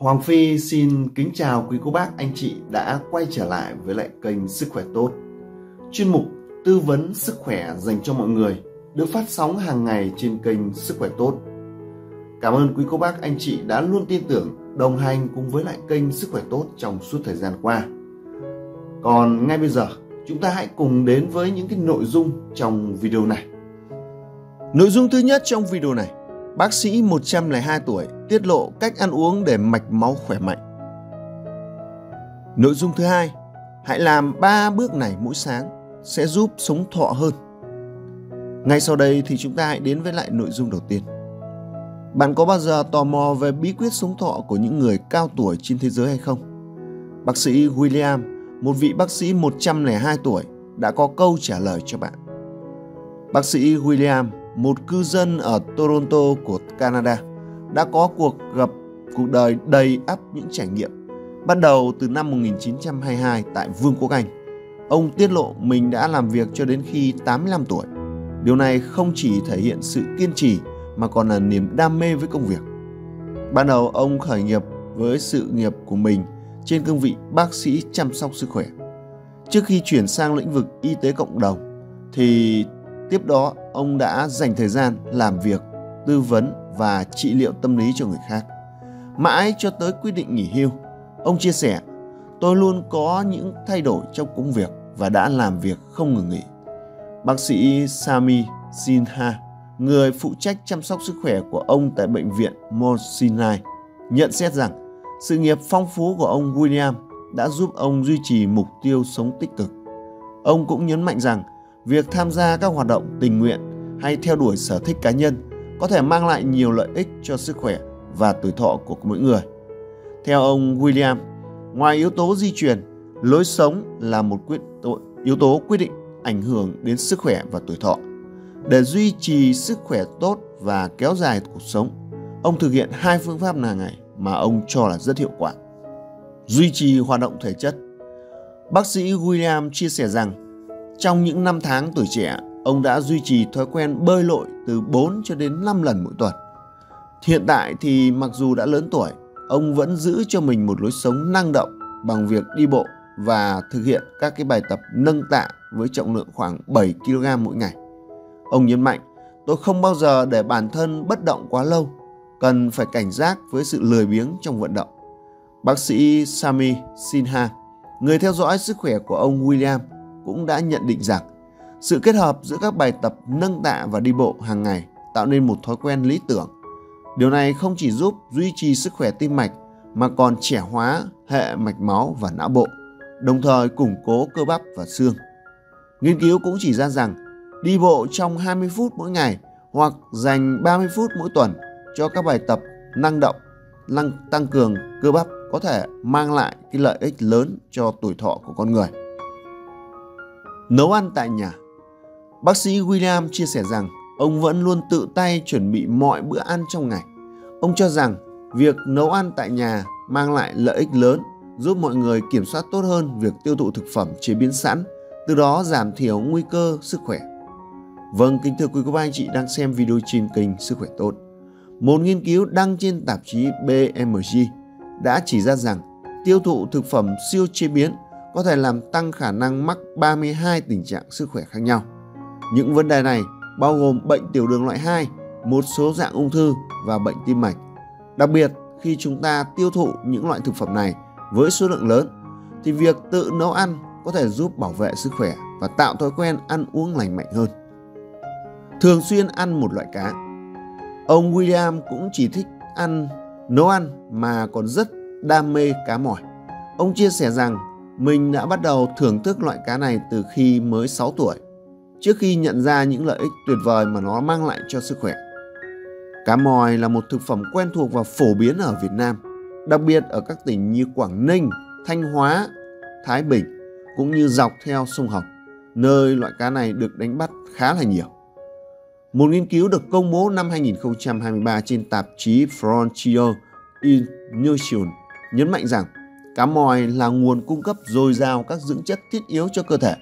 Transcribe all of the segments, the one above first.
Hoàng Phi xin kính chào quý cô bác anh chị đã quay trở lại với lại kênh Sức khỏe tốt. Chuyên mục tư vấn sức khỏe dành cho mọi người được phát sóng hàng ngày trên kênh Sức khỏe tốt. Cảm ơn quý cô bác anh chị đã luôn tin tưởng đồng hành cùng với lại kênh Sức khỏe tốt trong suốt thời gian qua. Còn ngay bây giờ, chúng ta hãy cùng đến với những cái nội dung trong video này. Nội dung thứ nhất trong video này Bác sĩ 102 tuổi tiết lộ cách ăn uống để mạch máu khỏe mạnh. Nội dung thứ hai, hãy làm 3 bước này mỗi sáng sẽ giúp sống thọ hơn. Ngay sau đây thì chúng ta hãy đến với lại nội dung đầu tiên. Bạn có bao giờ tò mò về bí quyết sống thọ của những người cao tuổi trên thế giới hay không? Bác sĩ William, một vị bác sĩ 102 tuổi, đã có câu trả lời cho bạn. Bác sĩ William một cư dân ở Toronto của Canada, đã có cuộc gặp cuộc đời đầy ắp những trải nghiệm. Bắt đầu từ năm 1922 tại Vương quốc Anh, ông tiết lộ mình đã làm việc cho đến khi 85 tuổi. Điều này không chỉ thể hiện sự kiên trì mà còn là niềm đam mê với công việc. Ban đầu ông khởi nghiệp với sự nghiệp của mình trên cương vị bác sĩ chăm sóc sức khỏe. Trước khi chuyển sang lĩnh vực y tế cộng đồng thì Tiếp đó, ông đã dành thời gian làm việc, tư vấn và trị liệu tâm lý cho người khác. Mãi cho tới quyết định nghỉ hưu, ông chia sẻ, tôi luôn có những thay đổi trong công việc và đã làm việc không ngừng nghỉ. Bác sĩ Sami Sinha, người phụ trách chăm sóc sức khỏe của ông tại bệnh viện Mount Sinai, nhận xét rằng sự nghiệp phong phú của ông William đã giúp ông duy trì mục tiêu sống tích cực. Ông cũng nhấn mạnh rằng việc tham gia các hoạt động tình nguyện hay theo đuổi sở thích cá nhân có thể mang lại nhiều lợi ích cho sức khỏe và tuổi thọ của mỗi người. Theo ông William, ngoài yếu tố di truyền, lối sống là một quyết yếu tố quyết định ảnh hưởng đến sức khỏe và tuổi thọ. Để duy trì sức khỏe tốt và kéo dài cuộc sống, ông thực hiện hai phương pháp hàng ngày mà ông cho là rất hiệu quả. Duy trì hoạt động thể chất. Bác sĩ William chia sẻ rằng trong những năm tháng tuổi trẻ, ông đã duy trì thói quen bơi lội từ 4 cho đến 5 lần mỗi tuần. Hiện tại thì mặc dù đã lớn tuổi, ông vẫn giữ cho mình một lối sống năng động bằng việc đi bộ và thực hiện các cái bài tập nâng tạ với trọng lượng khoảng 7 kg mỗi ngày. Ông nhấn mạnh, tôi không bao giờ để bản thân bất động quá lâu, cần phải cảnh giác với sự lười biếng trong vận động. Bác sĩ Sami Sinha, người theo dõi sức khỏe của ông William, cũng đã nhận định rằng sự kết hợp giữa các bài tập nâng tạ và đi bộ hàng ngày tạo nên một thói quen lý tưởng. Điều này không chỉ giúp duy trì sức khỏe tim mạch mà còn trẻ hóa hệ mạch máu và não bộ, đồng thời củng cố cơ bắp và xương. Nghiên cứu cũng chỉ ra rằng đi bộ trong 20 phút mỗi ngày hoặc dành 30 phút mỗi tuần cho các bài tập năng động, năng tăng cường cơ bắp có thể mang lại cái lợi ích lớn cho tuổi thọ của con người. Nấu ăn tại nhà Bác sĩ William chia sẻ rằng ông vẫn luôn tự tay chuẩn bị mọi bữa ăn trong ngày. Ông cho rằng việc nấu ăn tại nhà mang lại lợi ích lớn, giúp mọi người kiểm soát tốt hơn việc tiêu thụ thực phẩm chế biến sẵn, từ đó giảm thiểu nguy cơ sức khỏe. Vâng, kính thưa quý cô bác anh chị đang xem video trên kênh Sức khỏe tốt. Một nghiên cứu đăng trên tạp chí BMG đã chỉ ra rằng tiêu thụ thực phẩm siêu chế biến có thể làm tăng khả năng mắc 32 tình trạng sức khỏe khác nhau. Những vấn đề này bao gồm bệnh tiểu đường loại 2, một số dạng ung thư và bệnh tim mạch. Đặc biệt, khi chúng ta tiêu thụ những loại thực phẩm này với số lượng lớn thì việc tự nấu ăn có thể giúp bảo vệ sức khỏe và tạo thói quen ăn uống lành mạnh hơn. Thường xuyên ăn một loại cá. Ông William cũng chỉ thích ăn nấu ăn mà còn rất đam mê cá mỏi. Ông chia sẻ rằng mình đã bắt đầu thưởng thức loại cá này từ khi mới 6 tuổi, trước khi nhận ra những lợi ích tuyệt vời mà nó mang lại cho sức khỏe. Cá mòi là một thực phẩm quen thuộc và phổ biến ở Việt Nam, đặc biệt ở các tỉnh như Quảng Ninh, Thanh Hóa, Thái Bình, cũng như dọc theo sông Hồng, nơi loại cá này được đánh bắt khá là nhiều. Một nghiên cứu được công bố năm 2023 trên tạp chí Frontier in Nutrition nhấn mạnh rằng Cá mòi là nguồn cung cấp dồi dào các dưỡng chất thiết yếu cho cơ thể,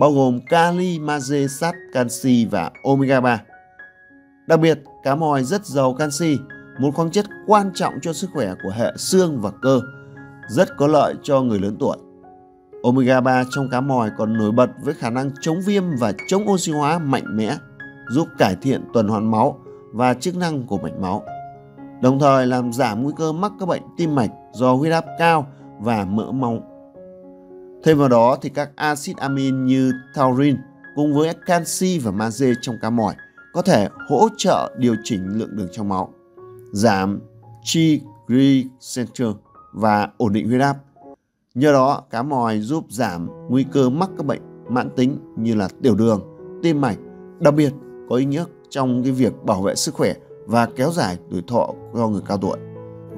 bao gồm kali, magie, sắt, canxi và omega 3. Đặc biệt, cá mòi rất giàu canxi, một khoáng chất quan trọng cho sức khỏe của hệ xương và cơ, rất có lợi cho người lớn tuổi. Omega 3 trong cá mòi còn nổi bật với khả năng chống viêm và chống oxy hóa mạnh mẽ, giúp cải thiện tuần hoàn máu và chức năng của mạch máu. Đồng thời làm giảm nguy cơ mắc các bệnh tim mạch do huyết áp cao và mỡ máu. Thêm vào đó thì các axit amin như taurin cùng với canxi và magie trong cá mòi có thể hỗ trợ điều chỉnh lượng đường trong máu, giảm triglyceride và ổn định huyết áp. Nhờ đó, cá mòi giúp giảm nguy cơ mắc các bệnh mãn tính như là tiểu đường, tim mạch, đặc biệt có ý nghĩa trong cái việc bảo vệ sức khỏe và kéo dài tuổi thọ cho người cao tuổi.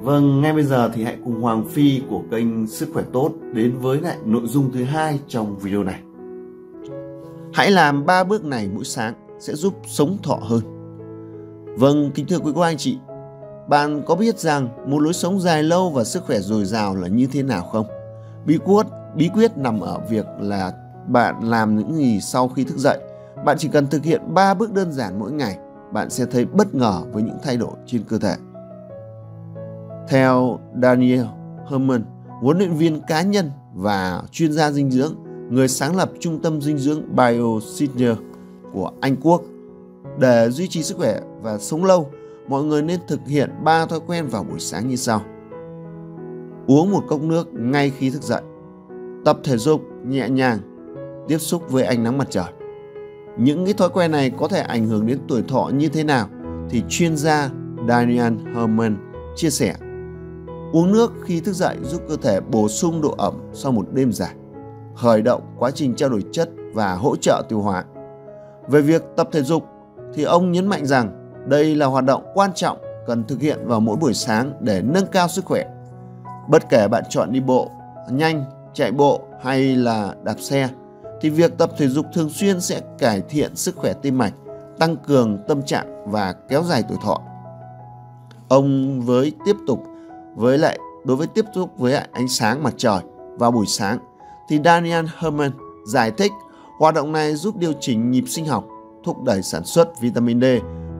Vâng, ngay bây giờ thì hãy cùng Hoàng Phi của kênh Sức khỏe tốt đến với lại nội dung thứ hai trong video này. Hãy làm ba bước này mỗi sáng sẽ giúp sống thọ hơn. Vâng, kính thưa quý cô anh chị, bạn có biết rằng một lối sống dài lâu và sức khỏe dồi dào là như thế nào không? Bí quyết, bí quyết nằm ở việc là bạn làm những gì sau khi thức dậy. Bạn chỉ cần thực hiện 3 bước đơn giản mỗi ngày, bạn sẽ thấy bất ngờ với những thay đổi trên cơ thể. Theo Daniel Herman, huấn luyện viên cá nhân và chuyên gia dinh dưỡng, người sáng lập trung tâm dinh dưỡng BioSigner của Anh Quốc, để duy trì sức khỏe và sống lâu, mọi người nên thực hiện 3 thói quen vào buổi sáng như sau. Uống một cốc nước ngay khi thức dậy. Tập thể dục nhẹ nhàng, tiếp xúc với ánh nắng mặt trời. Những cái thói quen này có thể ảnh hưởng đến tuổi thọ như thế nào thì chuyên gia Daniel Herman chia sẻ Uống nước khi thức dậy giúp cơ thể bổ sung độ ẩm sau một đêm dài, khởi động quá trình trao đổi chất và hỗ trợ tiêu hóa. Về việc tập thể dục thì ông nhấn mạnh rằng đây là hoạt động quan trọng cần thực hiện vào mỗi buổi sáng để nâng cao sức khỏe. Bất kể bạn chọn đi bộ, nhanh, chạy bộ hay là đạp xe thì việc tập thể dục thường xuyên sẽ cải thiện sức khỏe tim mạch, tăng cường tâm trạng và kéo dài tuổi thọ. Ông với tiếp tục với lại đối với tiếp xúc với ánh sáng mặt trời vào buổi sáng thì Daniel Herman giải thích hoạt động này giúp điều chỉnh nhịp sinh học, thúc đẩy sản xuất vitamin D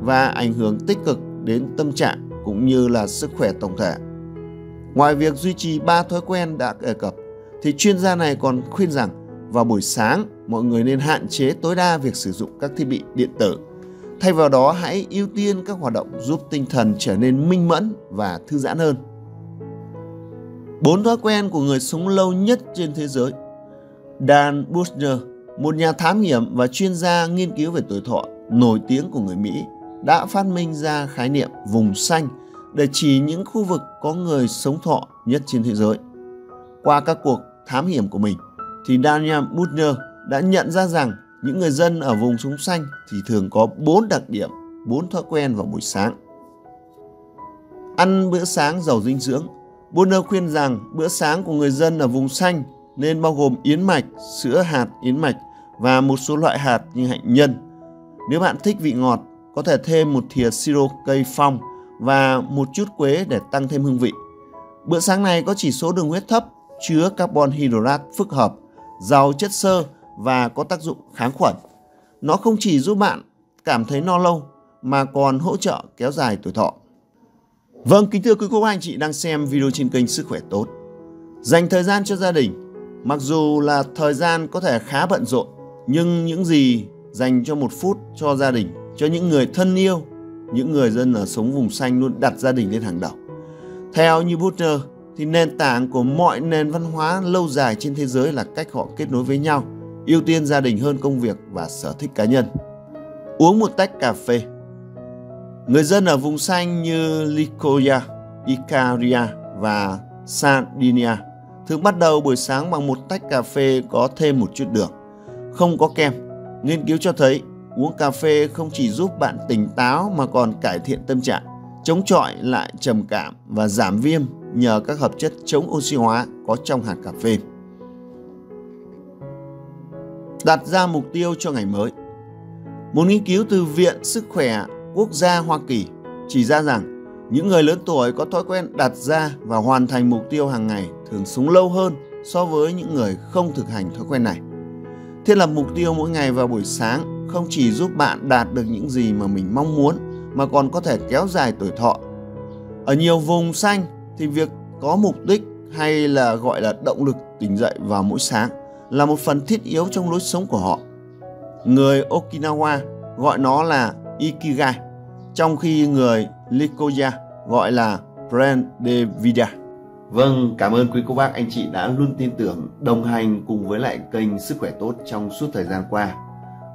và ảnh hưởng tích cực đến tâm trạng cũng như là sức khỏe tổng thể. Ngoài việc duy trì ba thói quen đã đề cập thì chuyên gia này còn khuyên rằng vào buổi sáng mọi người nên hạn chế tối đa việc sử dụng các thiết bị điện tử. Thay vào đó hãy ưu tiên các hoạt động giúp tinh thần trở nên minh mẫn và thư giãn hơn. Bốn thói quen của người sống lâu nhất trên thế giới. Dan Buchner, một nhà thám hiểm và chuyên gia nghiên cứu về tuổi thọ nổi tiếng của người Mỹ, đã phát minh ra khái niệm vùng xanh để chỉ những khu vực có người sống thọ nhất trên thế giới. Qua các cuộc thám hiểm của mình, thì Daniel Bushner đã nhận ra rằng những người dân ở vùng sống xanh thì thường có bốn đặc điểm, bốn thói quen vào buổi sáng. Ăn bữa sáng giàu dinh dưỡng, Bonner khuyên rằng bữa sáng của người dân ở vùng xanh nên bao gồm yến mạch, sữa hạt yến mạch và một số loại hạt như hạnh nhân. Nếu bạn thích vị ngọt, có thể thêm một thìa siro cây phong và một chút quế để tăng thêm hương vị. Bữa sáng này có chỉ số đường huyết thấp, chứa carbon hydrate phức hợp, giàu chất xơ và có tác dụng kháng khuẩn. Nó không chỉ giúp bạn cảm thấy no lâu mà còn hỗ trợ kéo dài tuổi thọ. Vâng, kính thưa quý cô anh chị đang xem video trên kênh Sức khỏe tốt. Dành thời gian cho gia đình, mặc dù là thời gian có thể khá bận rộn, nhưng những gì dành cho một phút cho gia đình, cho những người thân yêu, những người dân ở sống vùng xanh luôn đặt gia đình lên hàng đầu. Theo như Butner, thì nền tảng của mọi nền văn hóa lâu dài trên thế giới là cách họ kết nối với nhau, ưu tiên gia đình hơn công việc và sở thích cá nhân. Uống một tách cà phê Người dân ở vùng xanh như Lycoria, Icaria và Sardinia thường bắt đầu buổi sáng bằng một tách cà phê có thêm một chút đường, không có kem. Nghiên cứu cho thấy uống cà phê không chỉ giúp bạn tỉnh táo mà còn cải thiện tâm trạng, chống chọi lại trầm cảm và giảm viêm nhờ các hợp chất chống oxy hóa có trong hạt cà phê. Đặt ra mục tiêu cho ngày mới. Một nghiên cứu từ Viện Sức khỏe quốc gia Hoa Kỳ chỉ ra rằng những người lớn tuổi có thói quen đặt ra và hoàn thành mục tiêu hàng ngày thường sống lâu hơn so với những người không thực hành thói quen này. Thiết lập mục tiêu mỗi ngày vào buổi sáng không chỉ giúp bạn đạt được những gì mà mình mong muốn, mà còn có thể kéo dài tuổi thọ. Ở nhiều vùng xanh thì việc có mục đích hay là gọi là động lực tỉnh dậy vào mỗi sáng là một phần thiết yếu trong lối sống của họ. Người Okinawa gọi nó là Ikigai, trong khi người Likoya gọi là Brand de Vida. Vâng, cảm ơn quý cô bác anh chị đã luôn tin tưởng đồng hành cùng với lại kênh Sức khỏe tốt trong suốt thời gian qua.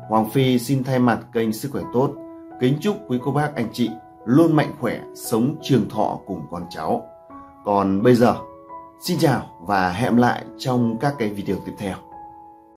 Hoàng Phi xin thay mặt kênh Sức khỏe tốt kính chúc quý cô bác anh chị luôn mạnh khỏe, sống trường thọ cùng con cháu. Còn bây giờ, xin chào và hẹn lại trong các cái video tiếp theo.